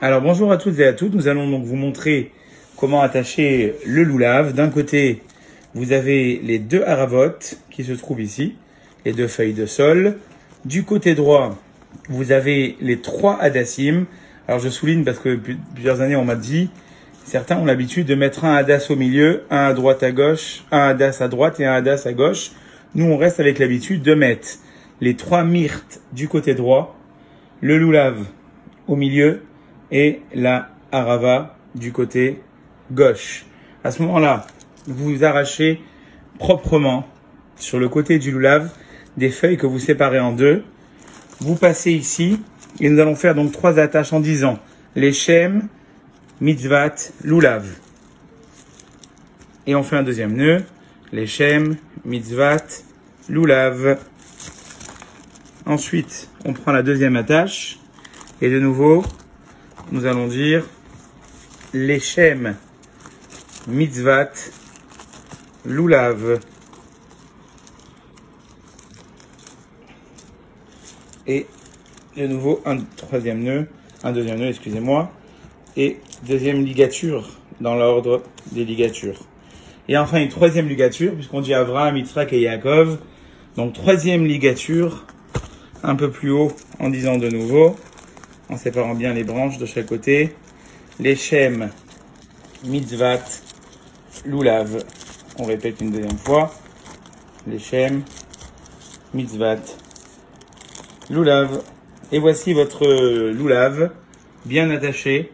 Alors bonjour à toutes et à toutes, nous allons donc vous montrer comment attacher le loulave. D'un côté, vous avez les deux haravotes qui se trouvent ici, les deux feuilles de sol. Du côté droit, vous avez les trois hadassim. Alors je souligne parce que plusieurs années on m'a dit, certains ont l'habitude de mettre un hadas au milieu, un à droite à gauche, un hadas à droite et un hadas à gauche. Nous on reste avec l'habitude de mettre les trois myrtes du côté droit, le loulave au milieu et la harava du côté gauche. À ce moment-là, vous arrachez proprement sur le côté du loulave des feuilles que vous séparez en deux. Vous passez ici et nous allons faire donc trois attaches en disant les shem, mitzvat, loulav. Et on fait un deuxième nœud, les shem, mitzvat, loulav. Ensuite, on prend la deuxième attache et de nouveau, nous allons dire les shem, mitzvat, loulav. Et de nouveau un troisième nœud, un deuxième nœud, excusez-moi, et deuxième ligature dans l'ordre des ligatures. Et enfin une troisième ligature, puisqu'on dit Avraham, Yitzhak et Yaakov. Donc troisième ligature, un peu plus haut, en disant de nouveau, en séparant bien les branches de chaque côté, les shem, mitzvat, lulav. On répète une deuxième fois, les shem, mitzvat, lulav. Et voici votre loulave bien attaché